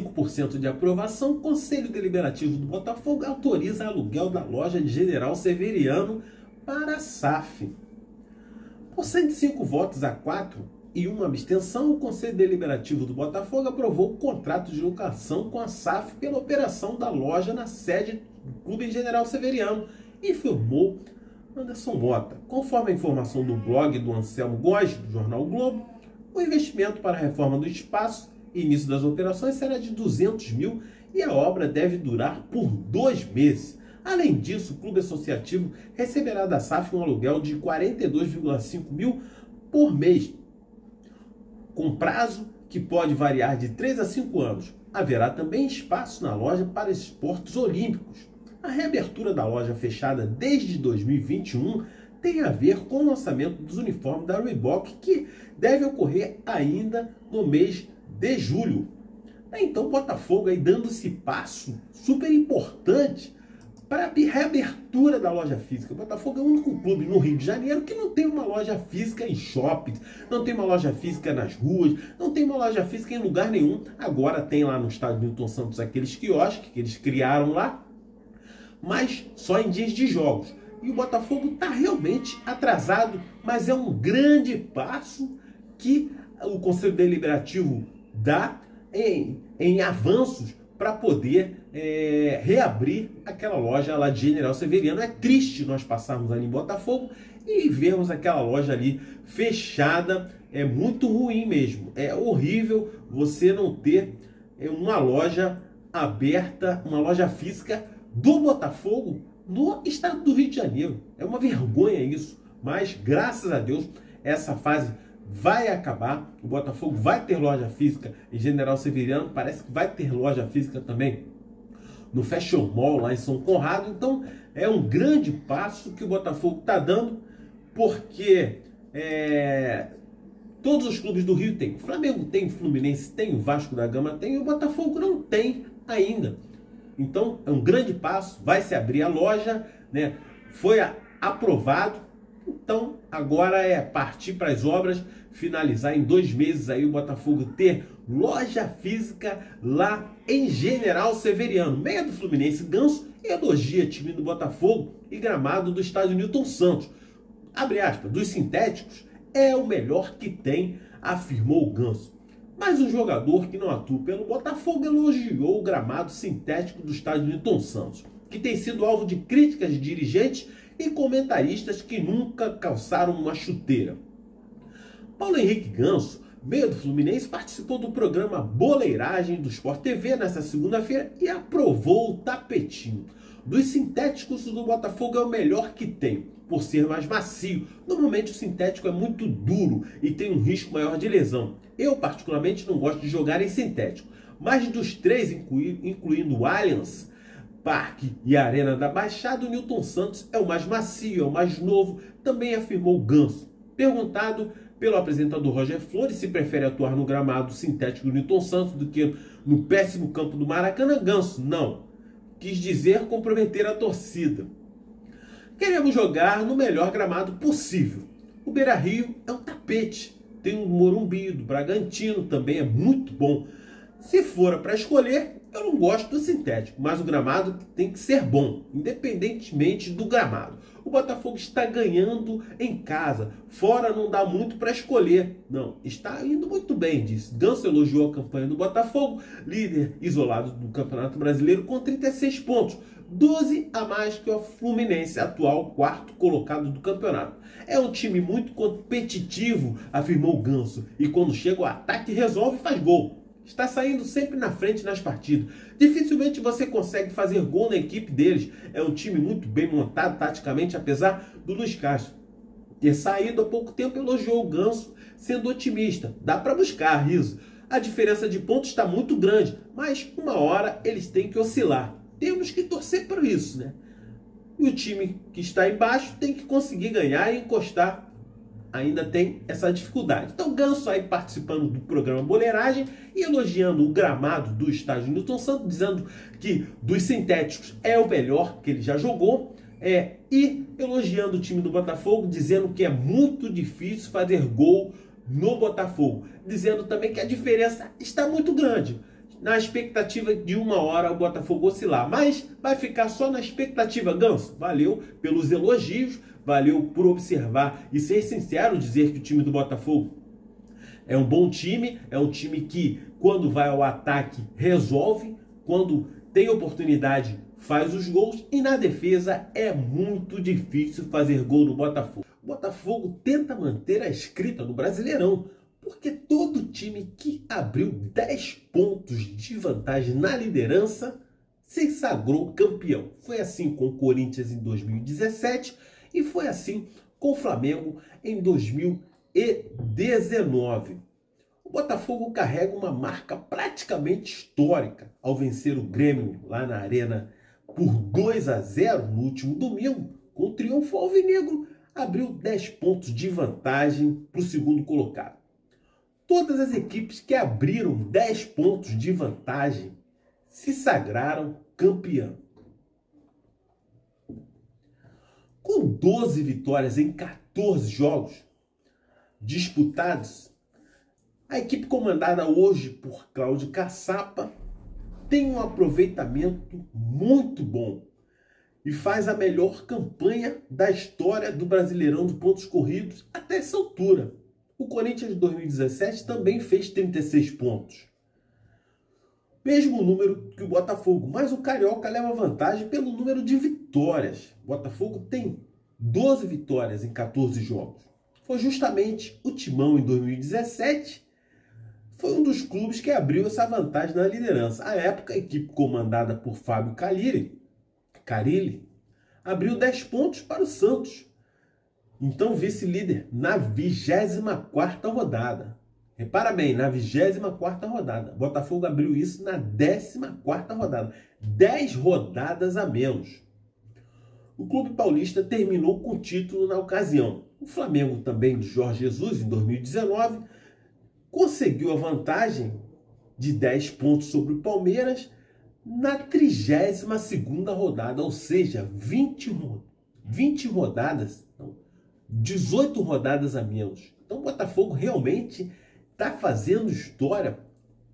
95% de aprovação, o Conselho Deliberativo do Botafogo autoriza aluguel da loja de General Severiano para a SAF. Por 105 votos a 4 e uma abstenção, o Conselho Deliberativo do Botafogo aprovou o contrato de locação com a SAF pela operação da loja na sede do Clube General Severiano, informou Anderson Mota. Conforme a informação do blog do Anselmo Góes, do Jornal Globo, o investimento para a reforma do espaço início das operações será de 200 mil e a obra deve durar por dois meses. Além disso, o clube associativo receberá da SAF um aluguel de 42,5 mil por mês, com prazo que pode variar de 3 a 5 anos. Haverá também espaço na loja para esportes olímpicos. A reabertura da loja fechada desde 2021 tem a ver com o lançamento dos uniformes da Reebok, que deve ocorrer ainda no mês de julho. Então, Botafogo aí dando esse passo super importante para a reabertura da loja física. O Botafogo é o único clube no Rio de Janeiro que não tem uma loja física em shoppings, não tem uma loja física nas ruas, não tem uma loja física em lugar nenhum. Agora tem lá no estádio Milton Santos aqueles quiosques que eles criaram lá, mas só em dias de jogos. E o Botafogo está realmente atrasado, mas é um grande passo que o Conselho Deliberativo dá em, em avanços para poder é, reabrir aquela loja lá de General Severiano. É triste nós passarmos ali em Botafogo e vermos aquela loja ali fechada. É muito ruim mesmo. É horrível você não ter é, uma loja aberta, uma loja física do Botafogo no estado do Rio de Janeiro. É uma vergonha isso, mas graças a Deus essa fase vai acabar. O Botafogo vai ter loja física em General Severiano, parece que vai ter loja física também no Fashion Mall lá em São Conrado. Então é um grande passo que o Botafogo está dando, porque é, todos os clubes do Rio têm. Flamengo tem, Fluminense tem, Vasco da Gama tem, e o Botafogo não tem ainda. Então é um grande passo, vai se abrir a loja, né? Foi aprovado. Então agora é partir para as obras, finalizar em dois meses aí o Botafogo ter loja física lá em General Severiano. Meia do Fluminense, Ganso elogia time do Botafogo e gramado do estádio Newton Santos. Abre aspas, dos sintéticos é o melhor que tem, afirmou o Ganso. Mas o jogador que não atua pelo Botafogo elogiou o gramado sintético do estádio Newton Santos, que tem sido alvo de críticas de dirigentes e comentaristas que nunca calçaram uma chuteira. Paulo Henrique Ganso, meio do Fluminense, participou do programa Boleiragem do Sport TV nesta segunda-feira e aprovou o tapetinho. Dos sintéticos, o do Botafogo é o melhor que tem, por ser mais macio. Normalmente o sintético é muito duro e tem um risco maior de lesão. Eu, particularmente, não gosto de jogar em sintético. Mas dos três, incluindo o Allianz, Parque e Arena da Baixada, o Newton Santos é o mais macio, é o mais novo, também afirmou Ganso. Perguntado pelo apresentador Roger Flores se prefere atuar no gramado sintético do Newton Santos do que no péssimo campo do Maracanã, Ganso, não quis dizer comprometer a torcida. Queremos jogar no melhor gramado possível. O Beira Rio é um tapete. Tem o Morumbi do Bragantino, também é muito bom. Se for para escolher, eu não gosto do sintético, mas o gramado tem que ser bom, independentemente do gramado. O Botafogo está ganhando em casa, fora não dá muito para escolher. Não, está indo muito bem, disse. Ganso elogiou a campanha do Botafogo, líder isolado do Campeonato Brasileiro com 36 pontos, 12 a mais que o Fluminense, atual quarto colocado do campeonato. É um time muito competitivo, afirmou Ganso, e quando chega o ataque resolve e faz gol está saindo sempre na frente nas partidas. Dificilmente você consegue fazer gol na equipe deles. É um time muito bem montado taticamente, apesar do Luiz Castro ter saído há pouco tempo elogiou o Ganso, sendo otimista. Dá para buscar, riso. A diferença de pontos está muito grande, mas uma hora eles têm que oscilar. Temos que torcer para isso, né? E o time que está embaixo tem que conseguir ganhar e encostar ainda tem essa dificuldade. Então, Ganso aí participando do programa Boleiragem e elogiando o gramado do estádio Newton Santos, dizendo que dos sintéticos é o melhor que ele já jogou. É, e elogiando o time do Botafogo, dizendo que é muito difícil fazer gol no Botafogo, dizendo também que a diferença está muito grande. Na expectativa de uma hora o Botafogo oscilar, mas vai ficar só na expectativa, Ganso. Valeu pelos elogios, valeu por observar e ser sincero dizer que o time do Botafogo é um bom time, é um time que quando vai ao ataque resolve, quando tem oportunidade faz os gols e na defesa é muito difícil fazer gol no Botafogo. O Botafogo tenta manter a escrita no Brasileirão, porque todo time que abriu 10 pontos de vantagem na liderança se sagrou campeão. Foi assim com o Corinthians em 2017 e foi assim com o Flamengo em 2019. O Botafogo carrega uma marca praticamente histórica ao vencer o Grêmio lá na Arena por 2 a 0 no último domingo, com o triunfo alvinegro, abriu 10 pontos de vantagem para o segundo colocado. Todas as equipes que abriram 10 pontos de vantagem se sagraram campeão. Com 12 vitórias em 14 jogos disputados, a equipe comandada hoje por Cláudio Caçapa tem um aproveitamento muito bom e faz a melhor campanha da história do Brasileirão de pontos corridos até essa altura. O Corinthians de 2017 também fez 36 pontos. Mesmo número que o Botafogo, mas o Carioca leva vantagem pelo número de vitórias. O Botafogo tem 12 vitórias em 14 jogos. Foi justamente o Timão em 2017 foi um dos clubes que abriu essa vantagem na liderança. À época, a equipe comandada por Fábio Carilli, Carilli abriu 10 pontos para o Santos. Então, vice-líder na 24 rodada. Repara bem, na 24 rodada. Botafogo abriu isso na 14 rodada. 10 rodadas a menos. O clube paulista terminou com o título na ocasião. O Flamengo também de Jorge Jesus, em 2019, conseguiu a vantagem de 10 pontos sobre o Palmeiras na 32 rodada, ou seja, 20, 20 rodadas, 18 rodadas a menos. Então o Botafogo realmente está fazendo história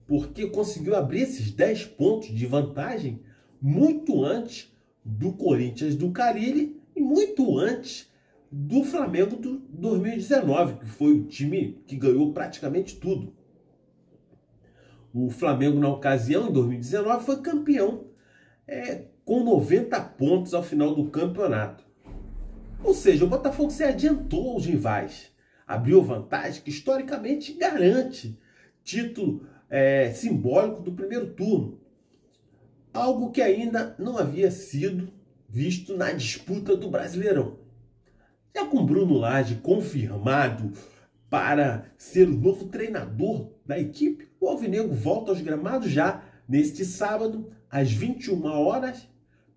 porque conseguiu abrir esses 10 pontos de vantagem muito antes do Corinthians do Carilli e muito antes do Flamengo do 2019, que foi o time que ganhou praticamente tudo. O Flamengo, na ocasião, em 2019, foi campeão é, com 90 pontos ao final do campeonato. Ou seja, o Botafogo se adiantou aos rivais, abriu vantagem que historicamente garante título é, simbólico do primeiro turno. Algo que ainda não havia sido visto na disputa do Brasileirão. Já com Bruno Lage confirmado para ser o novo treinador da equipe, o Alvinegro volta aos gramados já neste sábado, às 21 horas,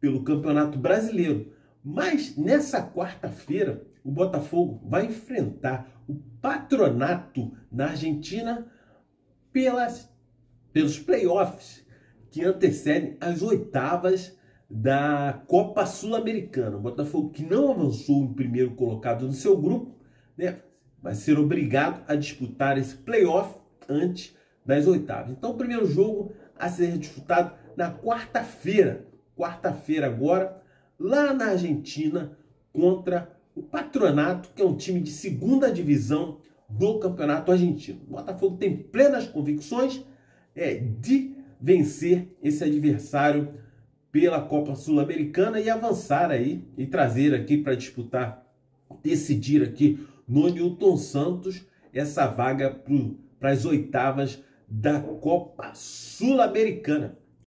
pelo Campeonato Brasileiro. Mas nessa quarta-feira, o Botafogo vai enfrentar o patronato na Argentina pelas, pelos playoffs que antecedem as oitavas da Copa Sul-Americana. O Botafogo que não avançou em primeiro colocado no seu grupo, né, vai ser obrigado a disputar esse playoff antes das oitavas. Então, o primeiro jogo a ser disputado na quarta-feira, quarta-feira agora, lá na Argentina, contra o Patronato, que é um time de segunda divisão do Campeonato Argentino. O Botafogo tem plenas convicções é, de vencer esse adversário pela Copa Sul-Americana e avançar aí e trazer aqui para disputar, decidir aqui no Newton Santos essa vaga para as oitavas da Copa Sul-Americana.